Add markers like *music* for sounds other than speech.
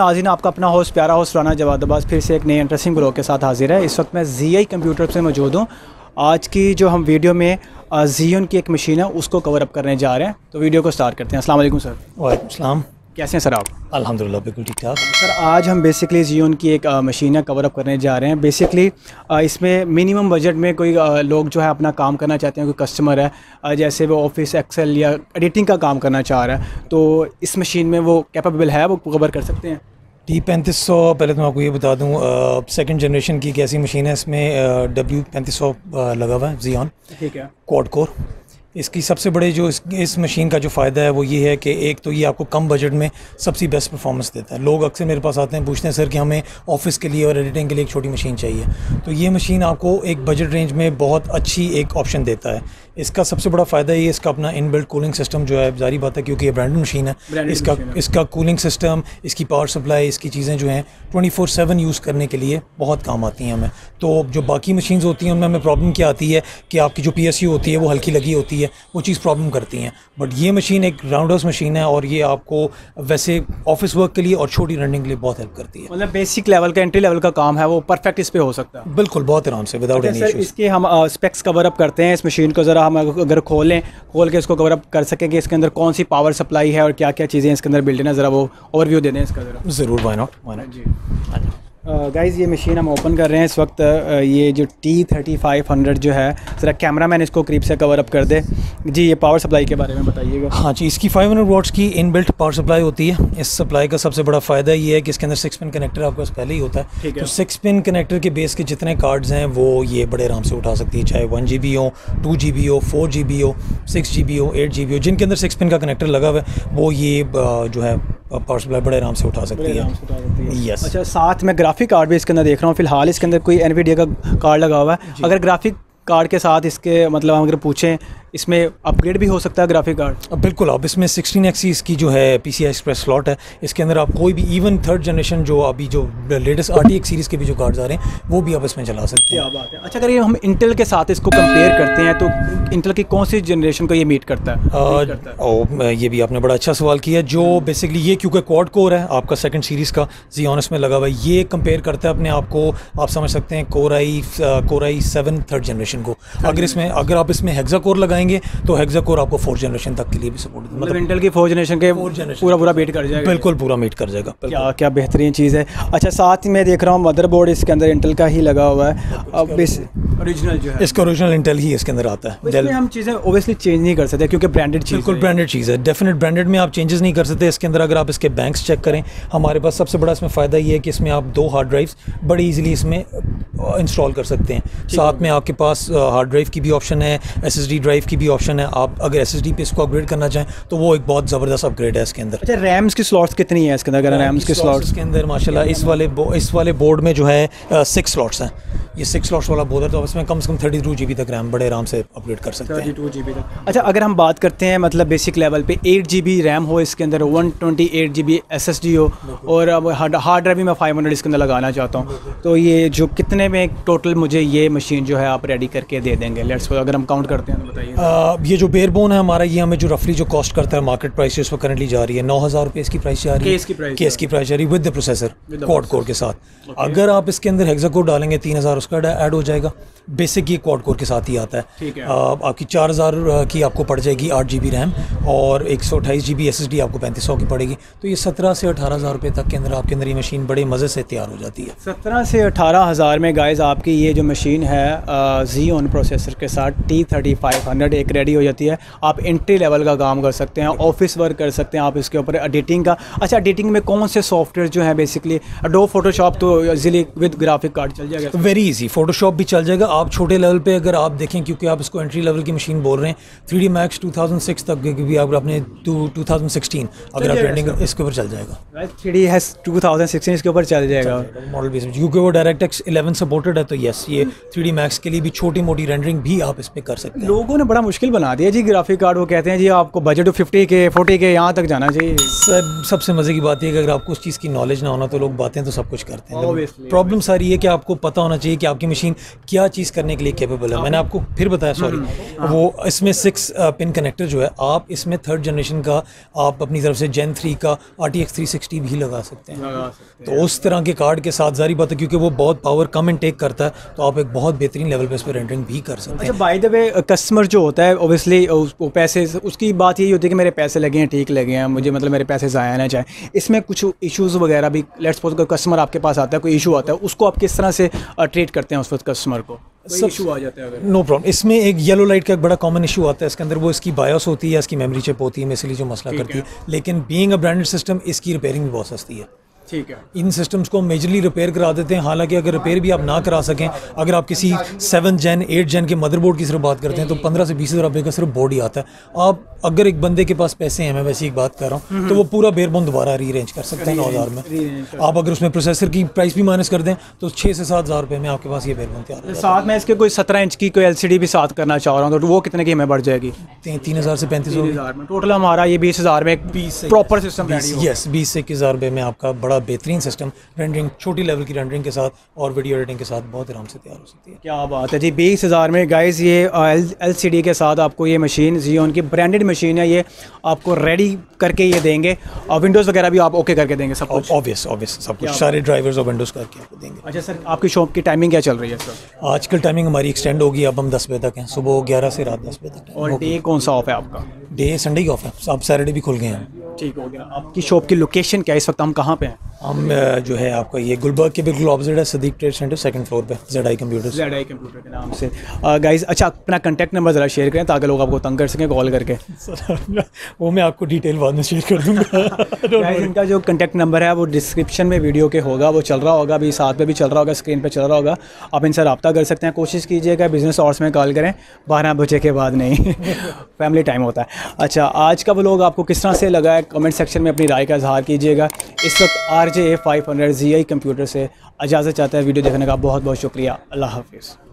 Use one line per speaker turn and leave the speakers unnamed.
नाजिन आपका अपना होस्ट, प्यारा होस्ट राना जवाद फिर से एक नए इंटरेस्टिंग ब्लॉग के साथ हाजिर है। इस वक्त मैं जी आई कंप्यूटर से मौजूद हूँ। आज की जो हम वीडियो में जी की एक मशीन है, उसको कवर अप करने जा रहे हैं। तो वीडियो को स्टार्ट करते हैं। असल सर
वालेकुम
कैसे हैं सर आप?
अल्हम्दुलिल्लाह बिल्कुल ठीक ठाक।
सर आज हम बेसिकली जियोन की एक मशीन है कवर अप करने जा रहे हैं। बेसिकली इसमें मिनिमम बजट में कोई लोग जो है अपना काम करना चाहते हैं कोई कस्टमर है जैसे वो ऑफ़िस एक्सेल या एडिटिंग का काम करना चाह रहा है तो इस मशीन में वो कैपेबल है वो कवर कर सकते हैं?
टी पैंतीस सौ पहले तो मैं आपको ये बता दूँ सेकंड जनरेशन की कैसी मशीन है इसमें डब्ल्यू पैंतीस सौ लगा हुआ है जियॉन
ठीक है।
क्वाड कोर इसकी सबसे बड़े जो इस, इस मशीन का जो फ़ायदा है वो ये है कि एक तो ये आपको कम बजट में सबसे बेस्ट परफॉर्मेंस देता है। लोग अक्सर मेरे पास आते हैं पूछते हैं सर कि हमें ऑफ़िस के लिए और एडिटिंग के लिए एक छोटी मशीन चाहिए? तो ये मशीन आपको एक बजट रेंज में बहुत अच्छी एक ऑप्शन देता है। इसका सबसे बड़ा फ़ायदा ये इसका अपना इन बिल्ट कूलिंग सिस्टम जो है जारी बात है क्योंकि ये ब्रांडेड मशीन है।
Branded
इसका
machine है।
इसका कूलिंग सिस्टम इसकी पावर सप्लाई इसकी चीज़ें जो हैं ट्वेंटी फोर सेवन यूज़ करने के लिए बहुत काम आती हैं हमें। तो जो बाकी मशीन्स होती हैं उनमें हमें प्रॉब्लम क्या आती है कि आपकी जो पी होती है वो हल्की लगी होती है वो चीज़ प्रॉब्लम करती हैं। बट ये मशीन एक राउंड हाउस मशीन है और ये आपको वैसे ऑफ़िस वर्क के लिए और छोटी रनिंग के लिए बहुत हेल्प करती है।
मतलब बेसिक लेवल का एंट्री लेवल का काम है वो परफेक्ट इस पर हो सकता है।
बिल्कुल बहुत आराम से विदाउट
अच्छा
एनी
इसके हम स्पेक्स कवर अप करते हैं इस मशीन को ज़रा हम अगर खोलें खोल के इसको कवरअप कर सकें कि इसके अंदर कौन सी पावर सप्लाई है और क्या क्या चीज़ें इसके अंदर बिल्डिंग है ज़रा वो ओवरव्यू दे दें इसका ज़रा।
ज़रूर वाई नॉट वाई नॉट
जी। गाइज़ ये मशीन हम ओपन कर रहे हैं इस वक्त ये जो टी थर्टी फाइव हंड्रेड जो है ज़रा कैमरा मैन इसको करीब से कवर अप कर दे। जी ये पावर सप्लाई के बारे में बताइएगा।
हाँ जी इसकी 500 हंड्रेड वॉट्स की इन बिल्ट पावर सप्लाई होती है। इस सप्लाई का सबसे बड़ा फ़ायदा ये है कि इसके अंदर सिक्स पिन कनेक्टर आपके पास पहले ही होता है।
है।
तो सिक्स पिन कनेक्टर के बेस के जितने कार्ड्स हैं वो ये बड़े आराम से उठा सकती है। चाहे वन जी बी हो टू जी बी हो फोर जी बी हो सिक्स जी बी हो एट जी बी हो जिनके अंदर सिक्स पिन का कनेक्टर लगा हुआ है वो ये जो है पावर सप्लाई बड़े आराम से उठा सकती है
आराम से उठा सकती।
Yes.
अच्छा साथ में ग्राफिक कार्ड भी इसके अंदर देख रहा हूँ फ़िलहाल इसके अंदर कोई एनवीडिया का कार्ड लगा हुआ है अगर ग्राफिक कार्ड के साथ इसके मतलब हम अगर पूछें इसमें अपग्रेड भी हो सकता है ग्राफिक कार्ड
बिल्कुल अब इसमें सिक्सटीन एक्सीस की जो है पी सी एक्सप्रेस स्लॉट है इसके अंदर आप कोई भी इवन थर्ड जनरेशन जो अभी जो latest R T X series के भी जो कार्ड्स आ रहे हैं वो भी आप इसमें चला सकते हैं।
बात है। अच्छा अगर ये हम इंटेल के साथ इसको कंपेयर करते हैं तो इंटेल की कौन सी जनरेशन को ये मीट करता है? Meet करता है।
ओ, ये भी आपने बड़ा अच्छा सवाल किया जो बेसिकली ये क्योंकि क्वाड कोर है आपका सेकंड सीरीज़ का जी जियोनस में लगा हुआ है ये कंपेयर करता है अपने आप को आप समझ सकते हैं core I seven third generation को। अगर इसमें अगर आप इसमें हेक्सा कोर लगाएँगे तो हेक्सा कोर आपको फोर्थ जनरेशन तक के लिए भी सपोर्ट
मतलब इंटेल की फोर जनरेशन के
generation
पूरा पूरा बेट कर जाएगा।
बिल्कुल पूरा मीट कर जाएगा
क्या क्या बेहतरीन चीज़ है। अच्छा साथ ही मैं देख रहा हूँ मदरबोर्ड इसके अंदर इंटेल का ही लगा हुआ है। अब ओरिजिनल जो है।
इसका ओरिजिनल इंटेल ही इसके अंदर आता है।
इसमें हम चीज़ें ओबियसली चेंज नहीं कर सकते क्योंकि ब्रांडेड चीज़
बिल्कुल ब्रांडेड चीज़ है। डेफिनेट ब्रांडेड में आप चेंजेस नहीं कर सकते इसके अंदर। अगर आप इसके बैंक्स चेक करें हमारे पास सबसे बड़ा इसमें फ़ायदा ये है कि इसमें आप दो हार्ड ड्राइव्स बड़ी इजीली इसमें इंस्टॉल कर सकते हैं। साथ में आपके पास हार्ड ड्राइव की भी ऑप्शन है एसएसडी ड्राइव की भी ऑप्शन है। आप अगर एसएसडी पे इसको अपग्रेड करना चाहें तो वो एक बहुत ज़बरदस्त अपग्रेड है इसके अंदर।
अच्छा रैम्स की स्लॉट्स कितनी है इसके अंदर? अगर रैम्स के स्लॉट्स
के अंदर माशाल्लाह इस वाले इस वाले बोर्ड में जो है सिक्स स्लॉट्स हैं। ये सिक्स स्लॉट्स वाला बोर्ड है तो इसमें कम से कम थर्टी टू जी बी तक रैम बड़े आराम से अपग्रेड कर सकते हैं।
थर्टी टू जी बी तक। अच्छा अगर हम बात करते हैं मतलब बेसिक लेवल पे एट जी बी रैम हो इसके अंदर one twenty eight G B S S D हो और अब हार्ड हार्ड ड्राइव भी मैं फाइव हंड्रेड इसके अंदर लगाना चाहता हूँ। तो ये जो कितने में टोटल मुझे ये मशीन जो है आप रेडी करके दे देंगे? लेट्स अगर हम काउंट करते हैं तो बताइए।
ये जो बेयरबोन है हमारा ये हमें जो रफली जो कॉस्ट करता है मार्केट प्राइस इस वक्त करंटली जा रही है। नौ हज़ार रुपये इसकी प्राइस जा रही है।
केस की price
केस की प्राइस जा रही है with the processor quad core के साथ। अगर आप इसके अंदर हेक्सा कोर डालेंगे तीन हज़ार उसका ऐड हो जाएगा। बेसिक ये क्वाड कोर के साथ ही आता है।
ठीक है।
uh, आपकी चार हज़ार की आपको पड़ जाएगी आठ जी बी रैम और एक सौ अट्ठाईस G B S S D आपको पैंतीस सौ की पड़ेगी। तो ये सत्रह से अठारह हज़ार रुपये तक के अंदर आपके अंदर ये मशीन बड़े मज़े से तैयार हो जाती है।
सत्रह से अठारह हज़ार में गाइस आपकी ये जो मशीन है जी ऑन प्रोसेसर के साथ टी थर्टी फाइव हंड्रेड एक रेडी हो जाती है। आप एंट्री लेवल का काम कर सकते हैं ऑफ़िस वर्क कर सकते हैं आप इसके ऊपर एडिटिंग का। अच्छा एडिटिंग में कौन से सॉफ्टवेयर जो है बेसिकली डो फोटोशॉप तो इजीली विद ग्राफिक कार्ड चल जाएगा।
वेरी इजी फोटोशॉप भी चल जाएगा। आप छोटे लेवल पे अगर आप देखें क्योंकि आप इसको एंट्री लेवल की मशीन बोल रहे हैं three D Max two thousand six तक की भी अगर आपने टू थाउज़ेंड सिक्सटीन अगर आप ट्रेंडिंग इसके। ऊपर चल जाएगा।
थ्री डी है टू थाउज़ेंड सिक्सटीन इसके ऊपर चल जाएगा।
मॉडल बेस क्योंकि वो डायरेक्ट एक्स इलेवन सपोर्टेड है तो यस ये थ्री डी मैक्स के लिए भी छोटी मोटी रेंडरिंग भी आप इस पर कर सकते हैं।
लोगों ने बड़ा मुश्किल बना दिया जी ग्राफिक कार्ड वो कहते हैं जी आपको बजट फिफ्टी के फोर्टी के यहाँ तक जाना चाहिए।
सर सबसे मज़े की बात यह है कि अगर आपको उस चीज़ की नॉलेज ना होना तो लोग बातें तो सब कुछ करते हैं। प्रॉब्लम सारी है कि आपको पता होना चाहिए कि आपकी मशीन क्या चीज़ करने के लिए केपेबल है। मैंने आपको फिर बताया सॉरी वो इसमें सिक्स पिन कनेक्टर जो है आप इसमें थर्ड जनरेशन का आप अपनी तरफ़ से जेन थ्री का R T X three sixty भी लगा सकते हैं। तो उस तरह के कार्ड के साथ जारी बात है क्योंकि वो बहुत पावर कम इनटेक करता है तो आप एक बहुत बेहतरीन लेवल पे इस पर रेंडरिंग भी कर सकते हैं।
अच्छा बाय द वे कस्टमर जो होता है ओबियसली वो पैसे उसकी बात यही होती है कि मेरे पैसे लगे हैं ठीक लगे हैं मुझे मतलब मेरे पैसे ज़ाया ना जाए। इसमें कुछ इशूज़ वगैरह भी लेट्स सपोज़ कस्टमर आपके पास आता है कोई इशू आता है उसको आप किस तरह से ट्रीट करते हैं उस वक्त कस्टमर को। सब इशू आ जाता है अगर।
नो प्रॉब्लम इसमें एक येलो लाइट का एक बड़ा कॉमन इशू आता है इसके अंदर वो इसकी बायोस होती है इसकी मेमोरी चिप होती है इसलिए जो मसला करती है। लेकिन बीइंग अ ब्रांडेड सिस्टम इसकी रिपेयरिंग भी बहुत सस्ती है।
ठीक है।
इन सिस्टम्स को मेजरली रिपेयर करा देते हैं। हालाँकि अगर रिपेयर भी आप ना करा सकें अगर आप किसी सेवन जेन एट जेन के मदरबोर्ड की सिर्फ़ बात करते हैं तो पंद्रह से बीस हज़ार रुपये का सिर्फ़ बोर्ड ही आता है। आप अगर एक बंदे के पास पैसे हैं मैं वैसे एक बात कर रहा हूँ तो वो पूरा बेयरबोन दोबारा रीअरेंज कर सकते हैं नौ हज़ार में। आप अगर उसमें प्रोसेसर की प्राइस भी माइनस कर दें तो छः से सात हज़ार रुपये में आपके पास ये बेयरबोन तैयार है
साथ में इसके कोई सत्रह इंच की कोई एलसीडी भी साथ करना चाह रहा हूँ तो वो कितने की हमें बढ़ जाएगी?
तीन हज़ार से पैंतीस
हज़ार में। टोटल हमारा ये बीस हज़ार में
बीस
प्रॉपर सिस्टम
यस बीस से इक्कीस हज़ार रुपये में आपका बड़ा बेहतरीन सिस्टम रेंडरिंग छोटी लेवल की रेंडरिंग के साथ और वीडियो एडिटिंग के साथ बहुत आराम से तैयार हो सकती है।
क्या बात है जी बीस हज़ार में गाइस ये एल सी डी के साथ आपको ये मशीन जियोन की ब्रांडेड मशीन है ये आपको रेडी करके ये देंगे और विंडोज़ वगैरह भी आप ओके करके देंगे सब कुछ।
ऑब्वियस ऑब्वियस सब कुछ। सारे ड्राइवर्स और विंडोज़ करके आपको देंगे।
अच्छा सर आपकी शॉप की टाइमिंग क्या चल रही है सर?
आजकल टाइमिंग हमारी एक्सटेंड होगी अब हम दस बजे तक हैं सुबह ग्यारह से रात दस बजे तक
और डे कौन सा ऑफ़ है आपका?
डे संडे ही ऑफ़ है अब सैटरडे भी खुल गए हैं।
ठीक हो गया। आपकी शॉप की लोकेशन क्या है? इस वक्त हम कहाँ पे हैं?
हम जो है आपका ये गुलबर्ग के बिल्कुल ऑपोजिट है Sadiq trade centre second floor पे Z I computers
Z I computer के नाम से। गाइस अच्छा अपना कॉन्टैक्ट नंबर ज़रा शेयर करें ताकि लोग आपको तंग कर सकें कॉल करके।
वो मैं आपको डिटेल बाद में शेयर कर दूँगा। *laughs*
इनका जो कॉन्टैक्ट नंबर है वो डिस्क्रिप्शन में वीडियो के होगा वो चल रहा होगा अभी साथ में भी चल रहा होगा स्क्रीन पे चल रहा होगा। आप इनसे रब्ता कर सकते हैं कोशिश कीजिएगा बिज़नेस आवर्स में कॉल करें बारह बजे के बाद नहीं। *laughs* फैमिली टाइम होता है। अच्छा आज का वो लोग आपको किस तरह से लगा है? कमेंट सेक्शन में अपनी राय का इजहार कीजिएगा। इस वक्त R J A five hundred G I computer से। इजाज़त चाहता है वीडियो देखने का बहुत बहुत शुक्रिया। अल्लाह हाफिज़।